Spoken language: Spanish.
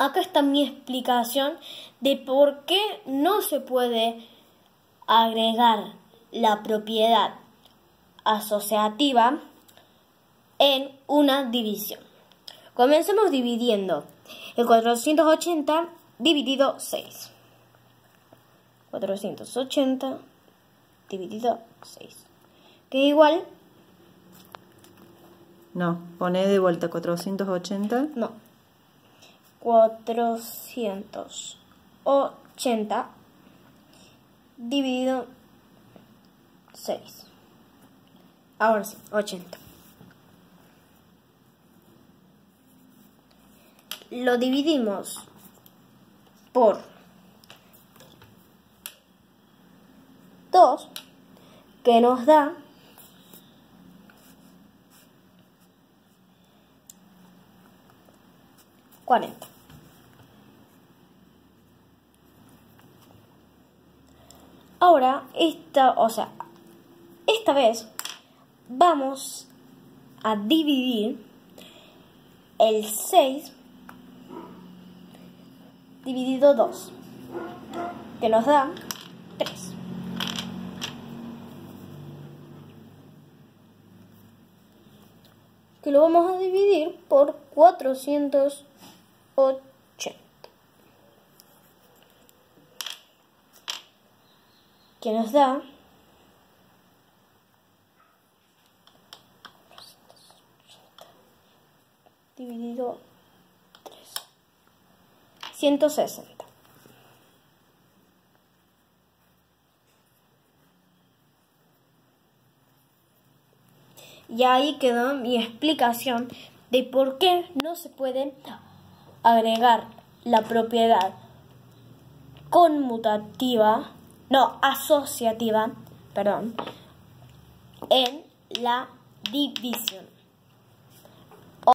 acá está mi explicación de por qué no se puede agregar la propiedad asociativa en una división. Comencemos dividiendo el 480 dividido 6. 480 dividido 6. Que es igual... No, pone de vuelta 480. No. 480 dividido 6. Ahora sí, 80. Lo dividimos por 2, que nos da 40. Ahora, esta, o sea, esta vez vamos a dividir el 6 dividido 2, que nos da 3. Que lo vamos a dividir por 480. Que nos da dividido 3. 160. Y ahí quedó mi explicación de por qué no se puede agregar la propiedad conmutativa, no, asociativa, perdón, en la división.